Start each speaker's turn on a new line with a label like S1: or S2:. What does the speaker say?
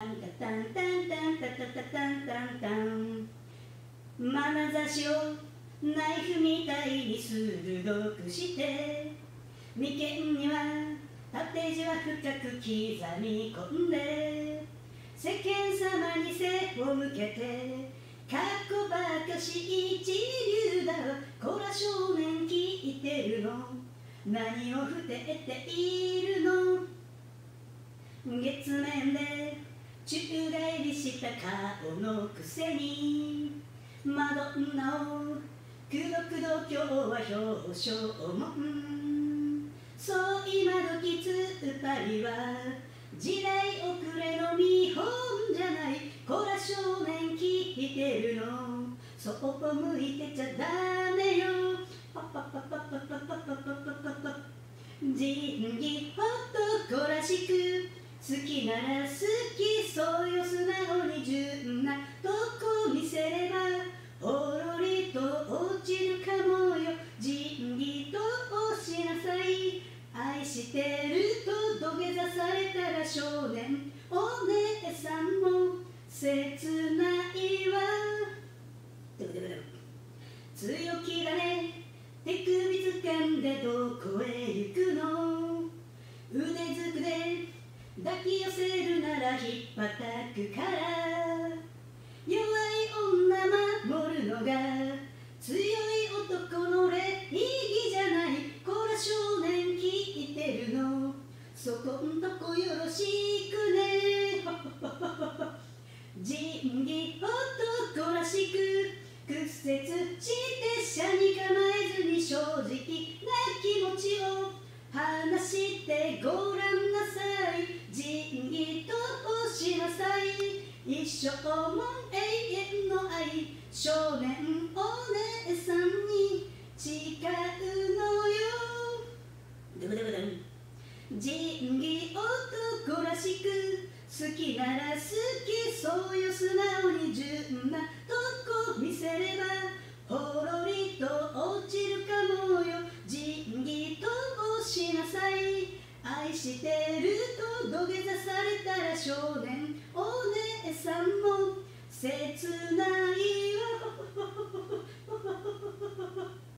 S1: 眼差しをナイフみたいに鋭くして眉間には縦字は深く刻み込んで世間様に背を向けてかっこばかし一流だこら少年聞いてるの。何をふてているの？月面で宙返りした顔のくせにマドンナをくどくど今日は表彰もんそう今時つっぱりは時代遅れの見本じゃないこら少年聞いてるの。そっぽ向いてちゃダメよ。パパパパパパパパパパパパ仁義ほっとこらしく好きなら好きそうよ素直に純なとこ見せればほろりと落ちるかもよ。仁義としなさい。愛してると土下座されたら少年。お姉さんも。切ないわ強気だね。手首掴んでどこへ行くの腕ずくで抱き寄せるなら引っ叩くから。弱い女守るのが生も永遠の愛少年お姉さんに誓うのよドゥドゥドゥ仁義男らしく好きなら好きそうよ素直に純なとこ見せればほろりと落ちるかもよ。仁義としなさい。愛してると土下座されたら少年。all the examples